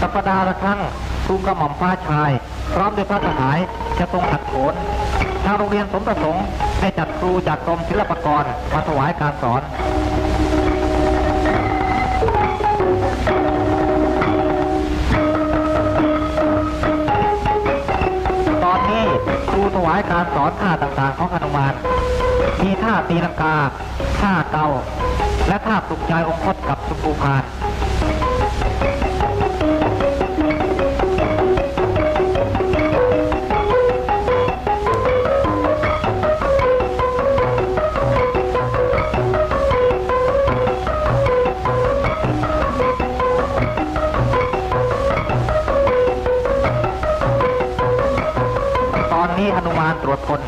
สัปดาห์ละครั้งทูกระหม่อมฟ้าชาย พร้อมด้วยพระสหายจะทรงขัดโขนทางโรงเรียนสมประสงค์ได้จัดครูจากกรมศิลปากรมาถวายการสอนตอนนี้ครูถวายการสอนท่าต่างๆของหนุมานมีท่าตีลังกา ท่าเกา และท่าปลุกใจองคตกับสุภูพาน นี้หนุมานตรวจคน